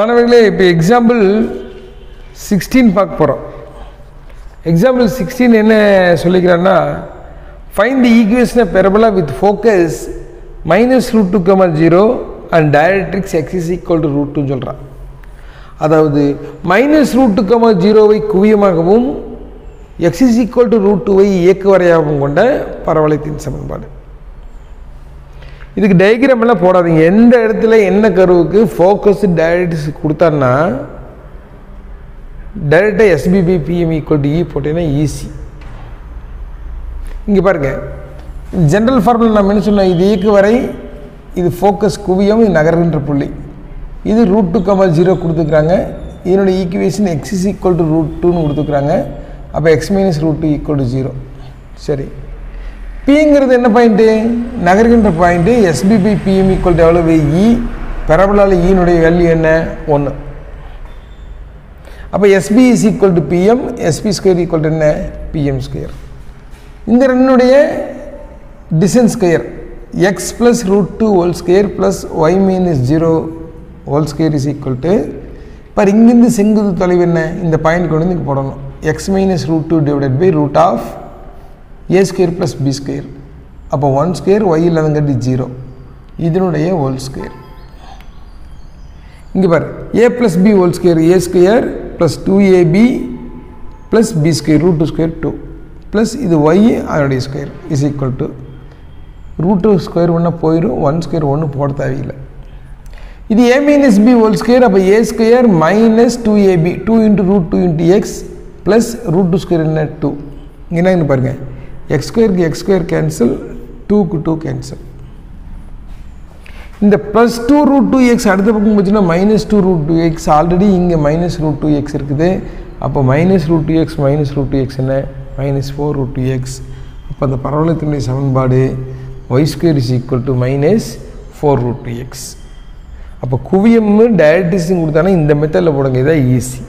மாணவர்களே இப்போ example sixteen பார்க்க போகிறோம் எக்ஸாம்பிள் சிக்ஸ்டீன் என்ன சொல்லிக்கிறான்னா find the equation parabola with focus minus root two comma zero and directrix X is equal to root டூன்னு சொல்கிறான் அதாவது மைனஸ் ரூட் டூ கமல் ஜீரோவை குவியமாகவும் X is equal to root டூவை இயக்கு வரையாகவும் கொண்ட பரவளையத்தின் சமன்பாடு. இதுக்கு டயக்ராம் எல்லாம் போடாதீங்க. எந்த இடத்துல என்ன கருவுக்கு ஃபோக்கஸ் டைரக்ட்ஸ் கொடுத்தான்னா டைரெக்டாக SPP PM equal to E போட்டீங்கன்னா ஈஸி இங்கே பாருங்கள் ஜென்ரல் ஃபார்முலா நம்ம என்ன சொன்னோம்? இது இயக்கு வரை இது ஃபோக்கஸ் குவியம் இது நகர்கின்ற புள்ளி. இது ரூட் டூ கமல் ஜீரோ கொடுத்துக்கிறாங்க இதனுடைய equation X is equal to root டூன்னு கொடுத்துக்கிறாங்க அப்போ X minus root two equal to zero சரி. பிங்கிறது என்ன point நகர்கின்ற point SPP PM equal to எவ்வளவு இ பரபலால் ஈனுடைய வேல்யூ என்ன? ஒன்று அப்போ SP is equal to PM SP square equal to என்ன? பிஎம் ஸ்கொயர் இந்த ரெண்டுடைய distance square X plus root two whole square plus Y minus zero whole square is equal to இப்போ இங்கேருந்து செங்குது தொலைவு என்ன? இந்த பாயிண்ட் கொண்டு வந்து இங்கே போடணும். X minus root two divided by root of A square plus B square அப்போ ஒன் ஸ்கொயர் ஒய் இல்லாதங்கிறது ஜீரோ இதனுடைய ஹோல் ஸ்கொயர் இங்கே பாரு. A plus B whole square A square plus two AB plus B square root two square two plus இது Y அதனுடைய square is equal to root two square ஒன்று போயிடும் one square ஒன்று போட தேவையில்லை. இது A minus B whole square அப்போ A square minus two AB two into root two into X plus root two square என்ன? டூ இங்கே என்ன பாருங்கள் எக்ஸ் ஸ்கொயருக்கு எக்ஸ் ஸ்கொயர் கேன்சல் டூக்கு டூ கேன்சல் இந்த plus two root two X அடுத்த பக்கம் போச்சுன்னா minus two root two X already இங்கே மைனஸ் ரூட் டூ எக்ஸ் இருக்குது. அப்போ minus root two X minus root two X என்ன? Minus four root two X அப்போ அந்த பரவலத்தினுடைய சமன்பாடு Y square is equal to minus four root two X அப்போ குவியம்னு டயட்டிஸும் கொடுத்தாங்கன்னா இந்த மெத்தடில் போடுங்க இதான் ஈஸி